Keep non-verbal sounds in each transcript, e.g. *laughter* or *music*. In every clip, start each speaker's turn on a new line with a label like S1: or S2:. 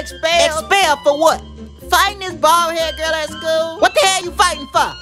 S1: got expelled.
S2: Expelled for what? Fighting this bald head girl at school? What the hell you fighting for?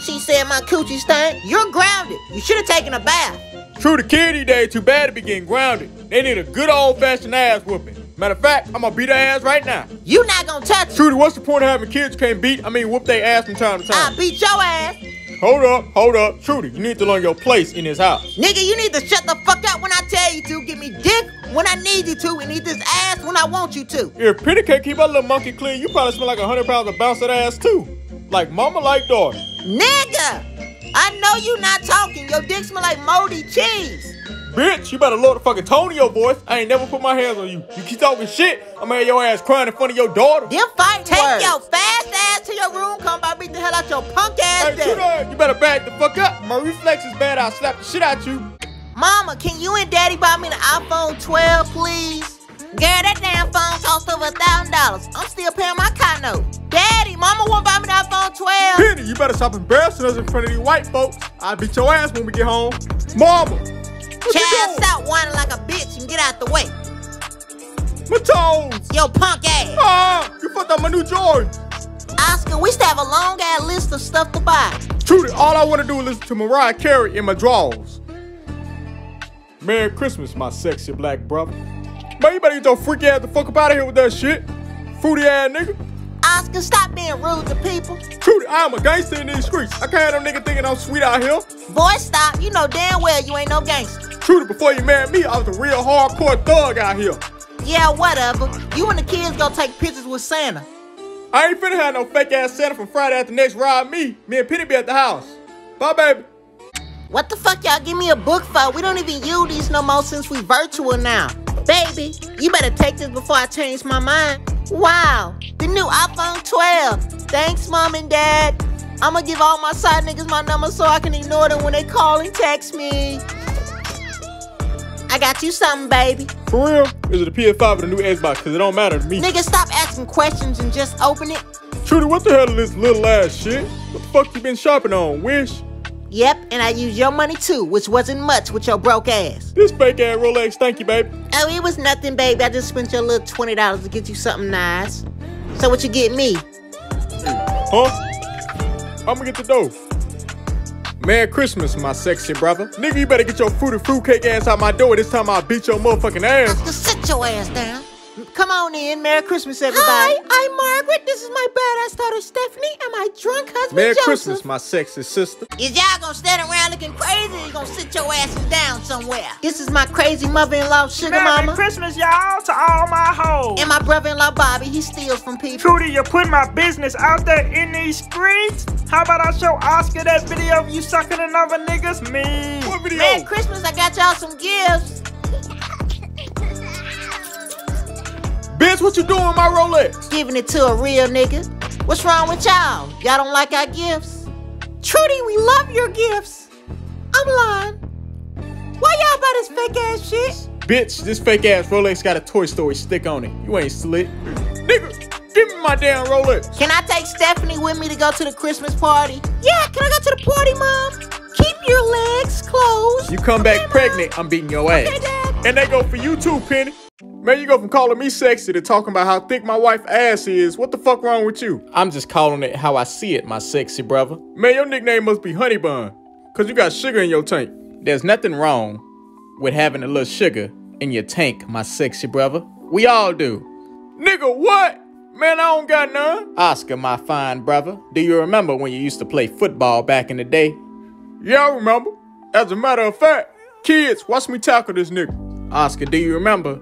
S2: She said my coochie stank. You're grounded. You should have taken a bath.
S3: True to kitty day, too bad to be getting grounded. They need a good old fashioned ass whooping. Matter of fact, I'm gonna beat her ass right now.
S2: You not gonna touch her.
S3: Trudy, what's the point of having kids can't beat? I mean, whoop their ass from time to time.
S2: I'll beat your ass.
S3: Hold up, hold up. Trudy, you need to learn your place in this house.
S2: Nigga, you need to shut the fuck up when I tell you to. Give me dick when I need you to and eat this ass when I want you to.
S3: If Penny can't keep her little monkey clean, you probably smell like a hundred pounds of bouncing ass too. Like mama, like daughter.
S2: Nigga, I know you not talking. Your dick smell like moldy cheese.
S3: Bitch, you better lower the fucking tone of your voice. I ain't never put my hands on you. You keep talking shit, I'm gonna have your ass crying in front of your daughter.
S2: Them fight Take words. your fast ass to your room. Come by beat the hell out your punk ass.
S3: Hey, you better back the fuck up. My reflex is bad. I'll slap the shit out you.
S2: Mama, can you and daddy buy me the iPhone 12, please? Girl, that damn phone cost over a thousand dollars. I'm still paying my car note. Daddy, mama won't buy me the iPhone 12.
S3: Penny, you better stop embarrassing us in front of these white folks. I'll beat your ass when we get home. Mama,
S2: Child, stop whining like a bitch and get out the way.
S3: My toes!
S2: Yo, punk ass!
S3: Ah, you fucked up my new Jordans!
S2: Oscar, we still have a long ass list of stuff to buy.
S3: Trudy, all I want to do is listen to Mariah Carey in my drawers. Merry Christmas, my sexy black brother. Man, you better get your freaky ass the fuck up out of here with that shit. Fruity ass nigga.
S2: Oscar, stop being rude to people.
S3: Trudy, I'm a gangster in these streets. I can't have no nigga thinking I'm sweet out here.
S2: Boy, stop. You know damn well you ain't no gangster.
S3: Trudy, before you married me, I was a real hardcore thug out here.
S2: Yeah, whatever. You and the kids go take pictures with Santa.
S3: I ain't finna have no fake ass Santa from Friday after next ride me. Me and Penny be at the house. Bye, baby.
S2: What the fuck y'all give me a book for? We don't even use these no more since we virtual now. Baby, you better take this before I change my mind. Wow, the new iPhone 12. Thanks, mom and dad. I'm gonna give all my side niggas my number so I can ignore them when they call and text me. I got you something, baby.
S3: For real? Is it a PS5 or the new Xbox? Cause it don't matter to me.
S2: Nigga, stop asking questions and just open it.
S3: Trudy, what the hell is this little ass shit? What the fuck you been shopping on, Wish?
S2: Yep, and I used your money too, which wasn't much with your broke ass.
S3: This fake ass Rolex, thank you, baby.
S2: Oh, it was nothing, baby. I just spent your little $20 to get you something nice. So what you get me?
S3: Huh? I'm gonna get the dough. Merry Christmas, my sexy brother. Nigga, you better get your fruity fruitcake ass out my door. This time I'll beat your motherfucking ass.
S2: Just sit your ass down. Come on in. Merry Christmas, everybody. Hi, I'm Margaret. This is my badass daughter, Stephanie, and my drunk husband,
S3: Merry
S2: Joseph.
S3: Christmas, my sexy sister.
S2: Is y'all gonna stand around looking crazy or you gonna sit your asses down somewhere? This is my crazy mother-in-law, Sugar
S1: Merry
S2: Mama.
S1: Merry Christmas, y'all, to all my hoes.
S2: And my brother-in-law, Bobby. He steals from people.
S1: Trudy, you're putting my business out there in these streets. How about I show Oscar that video of you sucking another niggas? Me.
S3: What video?
S2: Merry Christmas. I got y'all some gifts.
S3: Bitch, what you doing with my Rolex?
S2: Giving it to a real nigga. What's wrong with y'all? Y'all don't like our gifts? Trudy, we love your gifts. I'm lying. Why y'all buy this fake ass shit?
S3: Bitch, this fake ass Rolex got a Toy Story stick on it. You ain't slick. Nigga, give me my damn Rolex.
S2: Can I take Stephanie with me to go to the Christmas party? Yeah, can I go to the party, Mom? Keep your legs closed.
S3: You come
S2: Okay,
S3: back
S2: Mom.
S3: pregnant, I'm beating your ass.
S2: Okay, Dad.
S3: And they go for you too, Penny. Man, you go from calling me sexy to talking about how thick my wife ass is. What the fuck wrong with you? I'm just calling it how I see it, my sexy brother. Man, your nickname must be Honey Bun. Cause you got sugar in your tank. There's nothing wrong with having a little sugar in your tank, my sexy brother. We all do. Nigga, what? Man, I don't got none. Oscar, my fine brother, do you remember when you used to play football back in the day? Yeah, I remember. As a matter of fact, kids, watch me tackle this nigga. Oscar, do you remember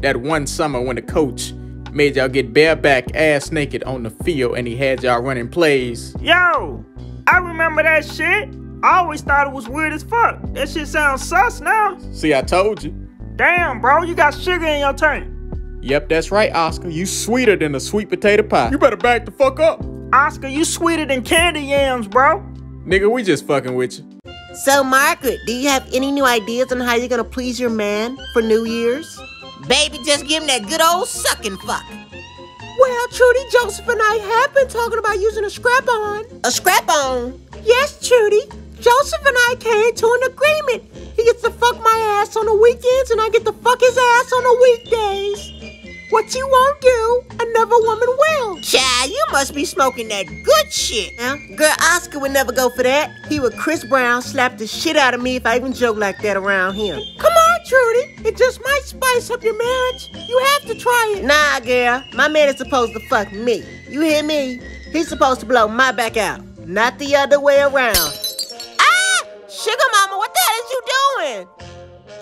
S3: that one summer when the coach made y'all get bareback ass naked on the field and he had y'all running plays?
S1: Yo, I remember that shit. I always thought it was weird as fuck. That shit sounds sus now.
S3: See, I told you.
S1: Damn, bro, you got sugar in your tank.
S3: Yep, that's right, Oscar. You sweeter than a sweet potato pie. You better back the fuck up.
S1: Oscar, you sweeter than candy yams, bro.
S3: Nigga, we just fucking with you.
S2: So, Margaret, do you have any new ideas on how you're gonna please your man for New Year's? Baby, just give him that good old sucking fuck. Well, Trudy, Joseph and I have been talking about using a scrap on. A scrap on? Yes, Trudy. Joseph and I came to an agreement. He gets to fuck my ass on the weekends and I get to fuck his ass on the weekdays. What you won't do, another woman will. Child, you must be smoking that good shit. Huh? Girl, Oscar would never go for that. He would Chris Brown slap the shit out of me if I even joke like that around him. Come on, Trudy. It just might spice up your marriage. You have to try it. Nah, girl. My man is supposed to fuck me. You hear me? He's supposed to blow my back out, not the other way around. Ah! Suga mama, what the hell is you doing?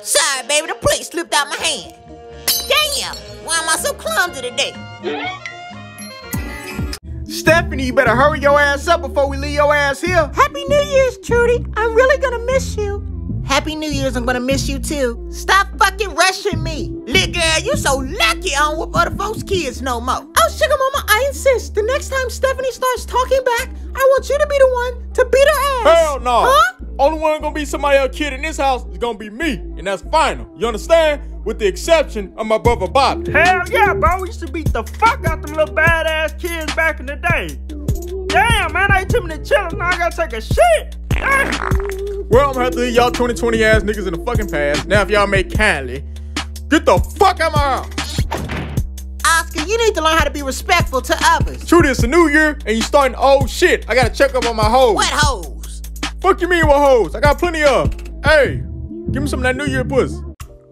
S2: Sorry, baby, the plate slipped out my hand. Damn! Why am I so clumsy today?
S3: Stephanie, you better hurry your ass up before we leave your ass here.
S2: Happy New Year's, Trudy. I'm really gonna miss you. Happy New Year's, I'm gonna miss you too. Stop fucking rushing me. Little girl, you so lucky I don't whip other folks' kids no more. Oh, Suga mama, I insist. The next time Stephanie starts talking back, I want you to be the one to beat her
S3: ass. Hell no. Huh? Only one gonna be somebody else kid in this house is gonna be me, and that's final. You understand? With the exception of my brother Bob.
S1: Hell yeah, bro. We used to beat the fuck out them little badass kids back in the day. Damn, man, I ain't too many chillin', now I gotta take a shit.
S3: Well, I'm gonna have to leave y'all 2020 ass niggas in the fucking past. Now, if y'all make kindly, get the fuck out my house.
S2: Oscar, you need to learn how to be respectful to others.
S3: True, it's a new year and you starting old shit. I gotta check up on my hoes.
S2: What hoes?
S3: Fuck you mean what hoes? I got plenty of. Hey, give me some of that new year puss.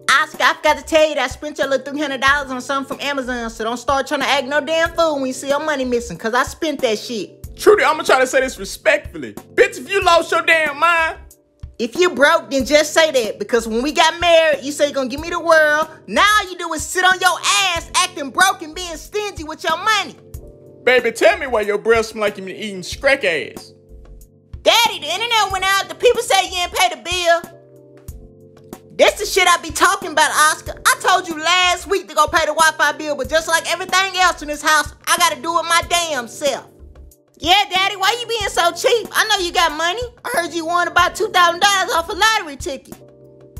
S2: Oscar, I forgot to tell you that I spent your little $300 on something from Amazon, so don't start trying to act no damn fool when you see your money missing, because I spent that shit.
S3: Trudy, I'm gonna try to say this respectfully. Bitch, if you lost your damn mind.
S2: If you broke, then just say that. Because when we got married, you say you're gonna give me the world. Now all you do is sit on your ass, acting broke and being stingy with your money.
S3: Baby, tell me why your breath smell like you been eating scrack ass.
S2: Daddy, the internet went out. The people say you didn't pay the bill. This the shit I be talking about, Oscar. I told you last week to go pay the Wi-Fi bill, but just like everything else in this house, I gotta do it my damn self. Yeah, Daddy, why you being so cheap? I know you got money. I heard you won about $2,000 off a lottery ticket.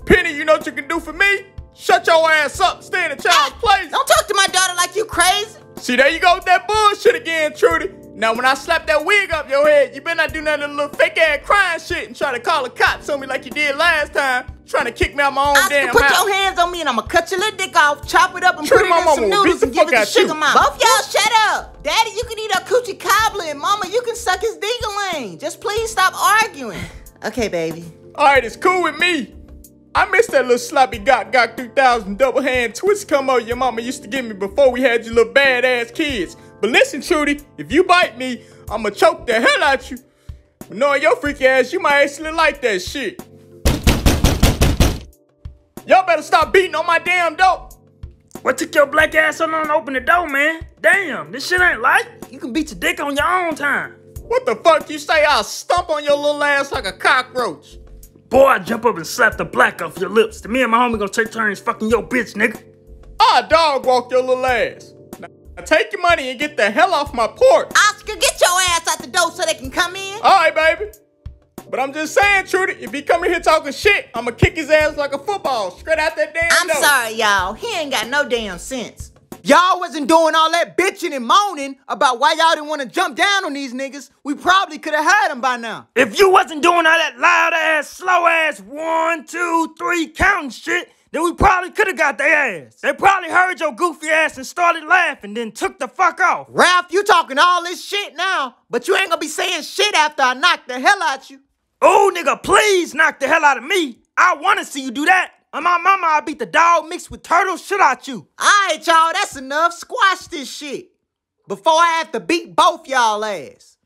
S3: Penny, you know what you can do for me? Shut your ass up, stay in a child's ah, place.
S2: Don't talk to my daughter like you crazy.
S3: See, there you go with that bullshit again, Trudy. Now, when I slap that wig up your head, you better not do none of the little fake ass crying shit and try to call the cops on me like you did last time, trying to kick me out my own
S2: Oscar,
S3: damn
S2: put
S3: house.
S2: your hands on me and I'm gonna cut your little dick off, chop it up and Trudy, put it in some noodles and give it to Suga Mama. Both y'all shut up. Daddy, you can eat a coochie cobbler and Mama, you can suck his dingaling. Just please stop arguing. *sighs* Okay, baby.
S3: All right, it's cool with me. I miss that little sloppy got got 3000 double hand twist combo your mama used to give me before we had you little badass kids. But listen, Trudy, if you bite me, I'ma choke the hell out you. But knowing your freaky ass, you might actually like that shit. Y'all better stop beating on my damn door.
S1: What took your black ass so long to open the door, man? Damn, this shit ain't light. You can beat your dick on your own time.
S3: What the fuck you say? I'll stomp on your little ass like a cockroach.
S1: Boy, I jump up and slap the black off your lips. Then me and my homie gonna take turns fucking your bitch, nigga.
S3: I dog walk your little ass. Now take your money and get the hell off my porch.
S2: Oscar, get your ass out the door so they can come in.
S3: All right, baby. But I'm just saying, Trudy, if he come in here talking shit, I'ma kick his ass like a football straight out that damn
S2: I'm
S3: door.
S2: sorry, y'all. He ain't got no damn sense. Y'all wasn't doing all that bitching and moaning about why y'all didn't want to jump down on these niggas. We probably could have had them by now.
S1: If you wasn't doing all that loud ass, slow ass, one, two, three counting shit, then we probably could have got their ass. They probably heard your goofy ass and started laughing, then took the fuck off.
S2: Ralph, you talking all this shit now, but you ain't gonna be saying shit after I knock the hell out you.
S1: Oh, nigga, please knock the hell out of me. I wanna see you do that. On my mama, I beat the dog mixed with turtle shit out you.
S2: Alright, y'all, that's enough. Squash this shit. Before I have to beat both y'all ass.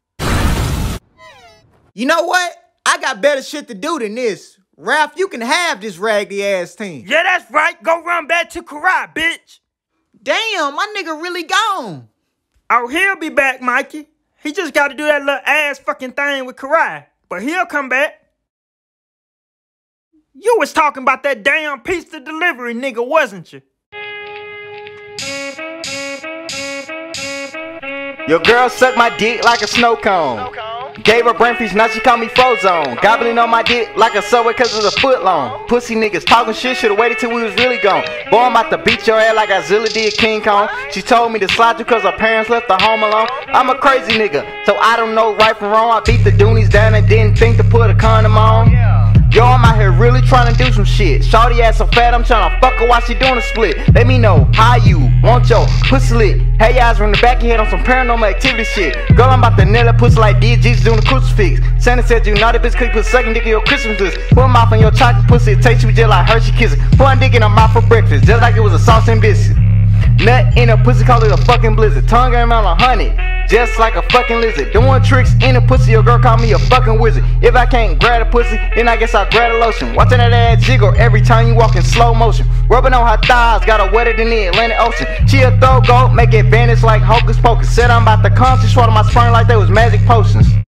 S2: You know what? I got better shit to do than this. Ralph, you can have this raggedy ass team.
S1: Yeah, that's right. Go run back to Karai, bitch.
S2: Damn, my nigga really gone.
S1: Oh, he'll be back, Mikey. He just got to do that little ass fucking thing with Karai. But he'll come back. You was talking about that damn pizza delivery nigga, wasn't you?
S4: Your girl sucked my dick like a snow cone. Gave her brain freeze, now she call me Frozone. Gobbling on my dick like a subway cause it's a foot long. Pussy niggas talking shit, should've waited till we was really gone. Boy, I'm about to beat your ass like Godzilla did King Kong. She told me to slide you cause her parents left her home alone. I'm a crazy nigga, so I don't know right from wrong. I beat the Doonies down and didn't think to put a condom on. Yo, I'm out here really trying to do some shit. Shawty ass so fat, I'm trying to fuck her while she doing a split. Let me know how you want your pussy lit. Hey, eyes from the back of your head on some paranormal activity shit. Girl, I'm about to nail that pussy like D. Jesus doing the crucifix. Santa said you naughty bitch, could put sucking dick in your Christmas list. Put a mouth on your chocolate pussy, it tastes you just like Hershey Kisses. Put a dick in her mouth for breakfast, just like it was a sauce and biscuit. Nut in a pussy, call it a fucking blizzard. Tongue on a honey, just like a fucking lizard. Doing tricks in a pussy, your girl call me a fucking wizard. If I can't grab a pussy, then I guess I'll grab a lotion. Watching that ass jiggle every time you walk in slow motion. Rubbing on her thighs, got her wetter than the Atlantic Ocean. She a throw go, make it vanish like hocus pocus. Said I'm about to come, she swallow my spine like they was magic potions.